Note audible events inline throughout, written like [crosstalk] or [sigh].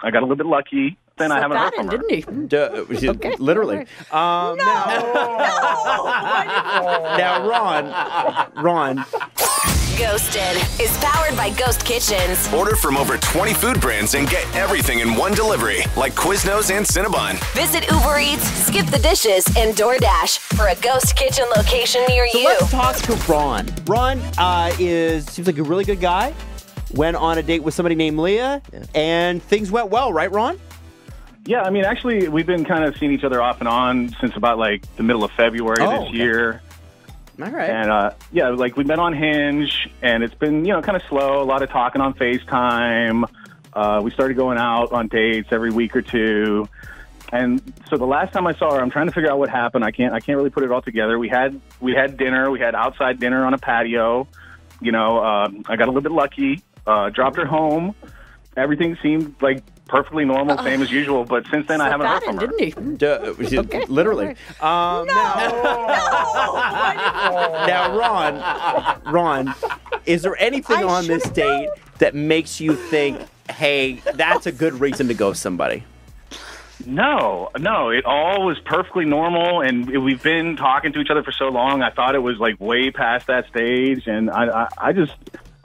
I got a little bit lucky. Then I haven't heard from in, her. didn't he? Duh, [laughs] Okay, literally. Um, now, [laughs] now, Ron, Ron, Ghosted is powered by Ghost Kitchens. Order from over 20 food brands and get everything in one delivery, like Quiznos and Cinnabon. Visit Uber Eats, Skip the Dishes, and DoorDash for a Ghost Kitchen location near so you. let's talk to Ron. Ron uh, is seems like a really good guy. Went on a date with somebody named Leah, and things went well, right, Ron? Yeah, I mean, actually, we've been kind of seeing each other off and on since about like the middle of February Oh, this okay. year. All right. And uh, yeah, like we met on Hinge, and it's been you know kind of slow. A lot of talking on Facetime. Uh, we started going out on dates every week or two. And so the last time I saw her, I'm trying to figure out what happened. I can't I can't really put it all together. We had we had dinner. We had outside dinner on a patio. You know, uh, I got a little bit lucky. Uh, dropped her home. Everything seemed like perfectly normal, same as usual. But since then, I haven't heard that from her. didn't he? Duh, literally. Um, now, [laughs] now, Ron, Ron, is there anything I on this should've date that makes you think, hey, that's a good reason to ghost somebody? No, no, it all was perfectly normal, and we've been talking to each other for so long. I thought it was like way past that stage, and I, I, I just,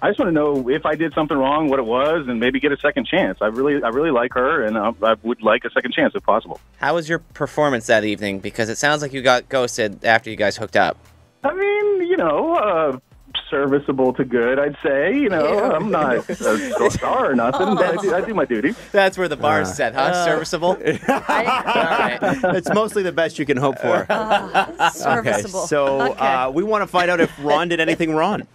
I just want to know if I did something wrong, what it was, and maybe get a second chance. I really, I really like her, and I, I would like a second chance if possible. How was your performance that evening? Because it sounds like you got ghosted after you guys hooked up. I mean, you know, uh, serviceable to good, I'd say. You know, I'm not [laughs] a star or nothing, but I do, I do my duty. That's where the bar bar's set, huh? Serviceable. [laughs] All right. It's mostly the best you can hope for. [laughs] Okay, Serviceable. so Okay. uh, we want to find out if Ron did anything wrong.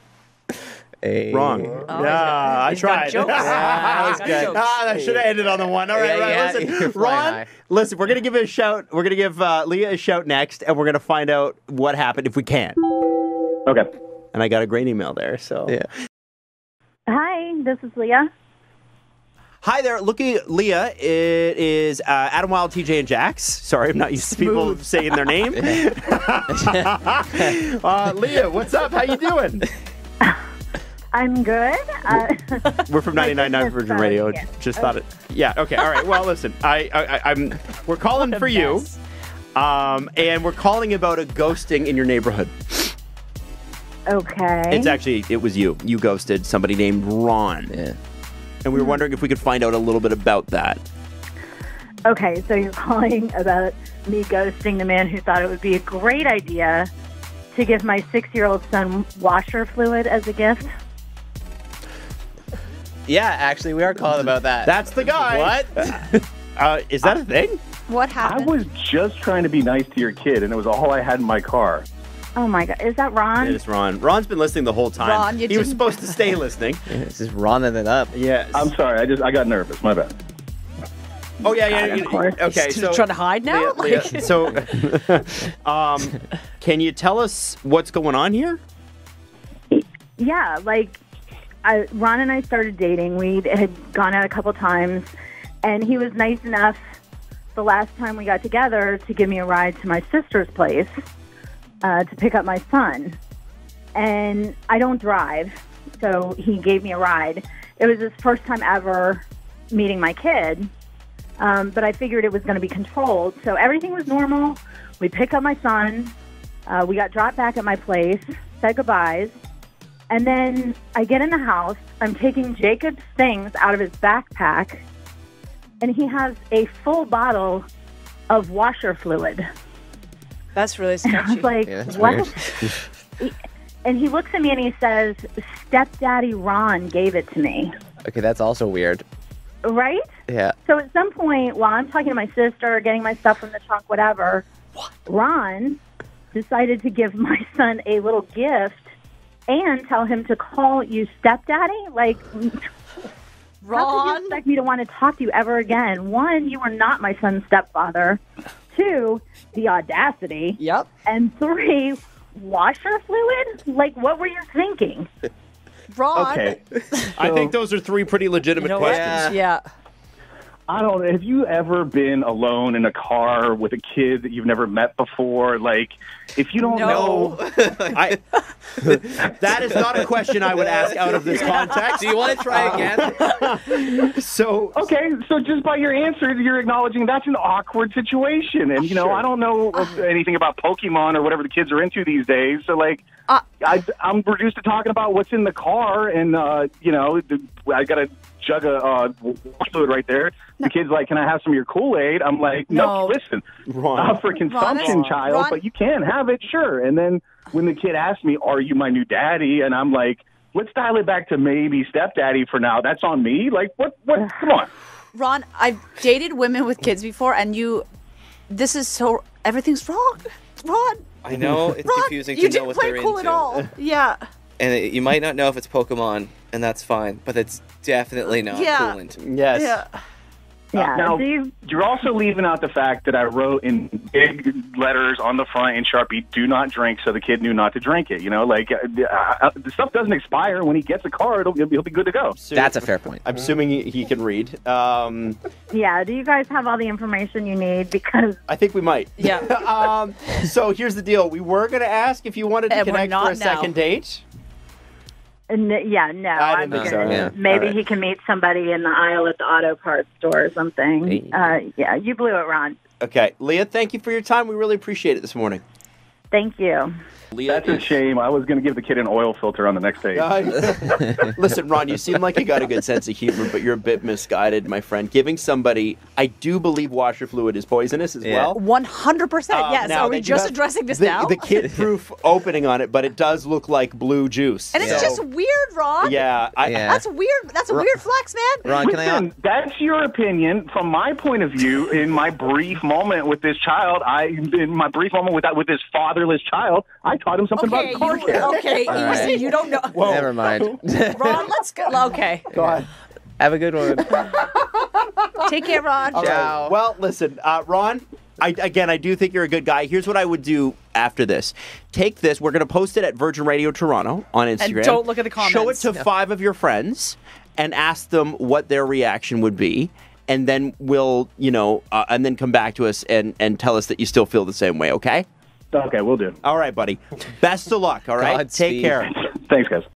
Hey. Wrong. yeah, I He's got tried. jokes. [laughs] Yeah, that was good. Ah, that should have ended on the one. All right, Yeah, right. yeah, listen, [laughs] Ron. high. Listen, we're gonna give it a shout. We're gonna give uh, Leah a shout next, and we're gonna find out what happened if we can. Okay. And I got a great email there. So Yeah. Hi, this is Leah. Hi there, looking Leah. It is uh, Adam Wylde, TJ, and Jax. Sorry, I'm not used to people saying their name. [laughs] uh, Leah, what's up? How you doing? I'm good. Uh, [laughs] We're from [laughs] 99.9 Virgin Radio. yeah. Just thought it. Yeah. Okay. All right. Well, [laughs] listen. I, I, I'm. We're calling for you, um, and we're calling about a ghosting in your neighborhood. okay. It's actually it was you. You ghosted somebody named Ron, Yeah. and we were wondering if we could find out a little bit about that. okay, so you're calling about me ghosting the man who thought it would be a great idea to give my six year old son washer fluid as a gift? Yeah, actually, we are calling about that. That's the guy. What? [laughs] Uh, is that a thing? What happened? I was just trying to be nice to your kid, and it was all I had in my car. Oh my God. Is that Ron? It is Ron. Ron's been listening the whole time. Ron, you he was didn't- supposed to stay listening. [laughs] this is running it up. Yes. I'm sorry, I just I got nervous. My bad. oh yeah, yeah. of you- okay. He's So trying to hide now. Leah, Leah, so, [laughs] um, can you tell us what's going on here? Yeah, like I, Ron and I started dating. We had gone out a couple times, and he was nice enough the last time we got together to give me a ride to my sister's place uh, to pick up my son. And I don't drive, so he gave me a ride. It was his first time ever meeting my kid, um, but I figured it was going to be controlled. So everything was normal. We picked up my son. Uh, we got dropped back at my place, said goodbyes. And then I get in the house. I'm taking Jacob's things out of his backpack, and he has a full bottle of washer fluid. That's really And I was like, Yeah, what? and he looks at me and he says, Stepdaddy Ron gave it to me. Okay, that's also weird. Right? Yeah. So at some point, while I'm talking to my sister, getting my stuff from the trunk, whatever, Ron decided to give my son a little gift and tell him to call you stepdaddy. Like, how could Ron. you expect me to want to talk to you ever again? One, you are not my son's stepfather. Two, the audacity. Yep. And three, washer fluid? Like, what were you thinking? Ron. Okay. [laughs] I think those are three pretty legitimate You know what? questions. Yeah. I don't. Know. Have you ever been alone in a car with a kid that you've never met before? Like, if you don't No. know, [laughs] I, [laughs] that is not a question I would ask out of this context. Do you want to try again? [laughs] So, okay. So just by your answer, you're acknowledging that's an awkward situation, and you know Sure. I don't know anything about Pokemon or whatever the kids are into these days. So like, Uh, I, I'm reduced to talking about what's in the car, and uh, you know, I got a jug of uh, fluid right there. The kid's like, "Can I have some of your Kool Aid?" I'm like, "No, No. listen, Ron. not for consumption, Ron- child, Ron- but you can have it, sure." And then when the kid asks me, "Are you my new daddy?" and I'm like. Let's dial it back to maybe stepdaddy for now. That's on me. Like, what? What? [sighs] Come on. Ron, I've dated women with kids before, and you, this is so everything's wrong. Ron, I know it's Ron, confusing you to know didn't what play they're cool into. at all. Yeah, And it, you might not know if it's Pokemon, and that's fine. But it's definitely not Yeah. coolant. yes. yeah. Yeah. Now, you, you're also leaving out the fact that I wrote in big letters on the front in Sharpie, "Do not drink," so the kid knew not to drink it. You know, like uh, uh, the stuff doesn't expire. When he gets a car, it'll, he'll be good to go. So- That's a fair point. I'm assuming he, he can read. Um, yeah. Do you guys have all the information you need? Because I think we might. Yeah. [laughs] um, so here's the deal. We were going to ask if you wanted to And connect for a now. second date. N- yeah, no. I I'm didn't think so, yeah. Maybe All right. he can meet somebody in the aisle at the auto parts store or something. Hey. Uh, yeah, you blew it, Ron. Okay. Leah, thank you for your time. We really appreciate it this morning. Thank you. Leah That's a shame. I was going to give the kid an oil filter on the next date. Uh, [laughs] [laughs] Listen, Ron, you seem like you got a good sense of humor, but you're a bit misguided, my friend. Giving somebody, I do believe washer fluid is poisonous as Yeah. well. One hundred percent. Uh, Yes. now Are we that you just have addressing this the, now? The kid-proof [laughs] opening on it, but it does look like blue juice. and it's So, just weird, Ron. yeah, I, Yeah. That's weird. That's a Ron- weird flex, man. Ron, can I? Listen, that's your opinion. From my point of view, in my brief moment with this child, I in my brief moment with that with this fatherless child, I taught him something Okay, about car you, care. okay, easy. right. You don't know. Never mind. Ron, let's go. Okay. God. Have a good one. [laughs] Take care, Ron. All right. Ciao. Well, listen, uh, Ron. I, again, I do think you're a good guy. Here's what I would do after this: take this. We're going to post it at Virgin Radio Toronto on Instagram. And don't look at the comments. Show it comments. to five of your friends and ask them what their reaction would be, and then we'll, you know, uh, and then come back to us and and tell us that you still feel the same way. Okay? Okay, we'll do. All right, buddy. Best of luck. All right. [laughs] Godspeed. Take care. Thanks, guys.